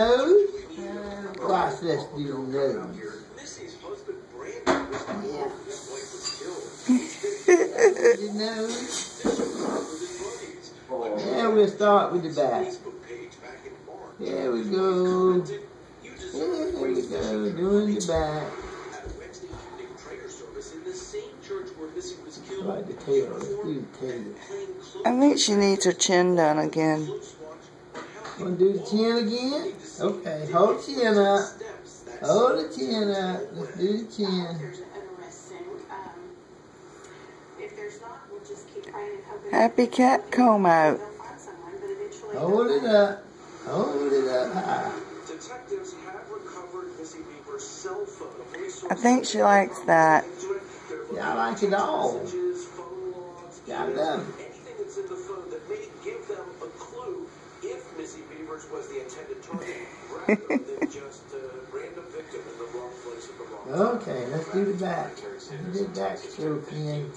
Nose. Oh. Watch, let's do the nose. the nose. Yeah, we'll start with the back. There we go. There we go, doing the back. Like the tail, let's do the tail. I think she needs her chin done again. Want to do the chin again? Okay, hold the chin up. Hold the chin up. Let's do the chin. Happy cat comb out. Hold it up. Hold it up high. I think she likes that. Yeah, I like it all. Got them. Anything that's in the phone that may give them a clue if Missy Beavers was the intended target rather than just a random victim in the wrong place at the wrong time. Okay, let's do the back. Do the back stroke in.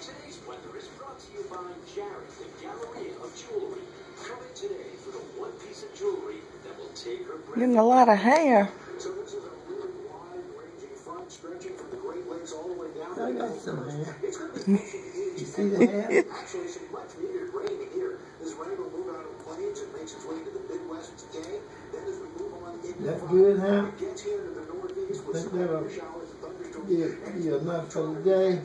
Today's weather is brought to you by Jared, the Galleria of Jewelry. Come in today for the one piece of jewelry that will take her breath. Getting a lot of hair. So this is a really wide-ranging front stretching from the Great Lakes all the way down I got some hair. It's going to be You see the hair? Actually, some much needed rain here. This rain will move out of the plains and makes its way to the Midwest today. Then as we move on into That good, huh? it gets here to the Northeast with some that'll heavy showers and thunderstorms. Be, be enough for the day.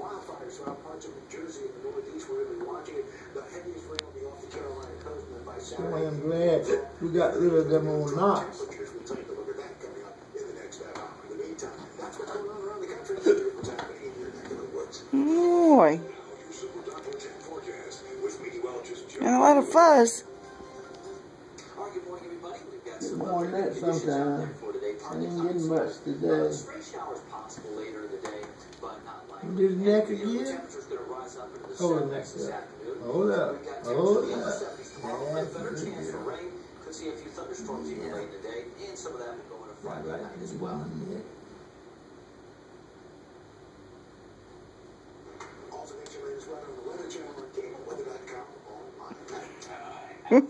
Wildfires throughout parts of New Jersey and the Northeast we're watching. The heaviest rain will be off the Carolina coast, by Saturday. I'm glad we got rid of them old knots. Joe. and a lot of fuzz. Good morning, everybody. We've got Get some more than that conditions out sometime. there for today. I Partly ain't cloudy getting start. much today. Stray showers possible later in the day, but not likely. Do the neck And, you know, the again? temperature's gonna rise up into the Hold the 70s neck this up. afternoon. Hold up. We've got Hold temperatures in the up. 70s tomorrow, but a better That's chance for good. rain. Could see a few thunderstorms even Yeah. late in the day, and some of that will go into I Friday like night this as well. one, yeah. All the nature latest weather on the Weather Channel and CableWeather.com online. Well,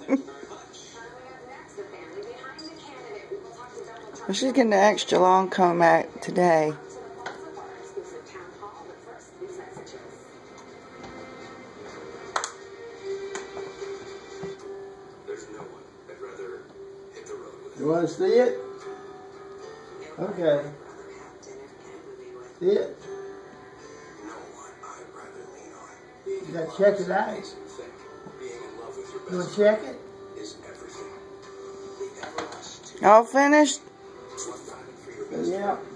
she's getting an extra long comb out today. You want to see it? Okay. See it? To check it out. You want to check it? is everything. All finished? One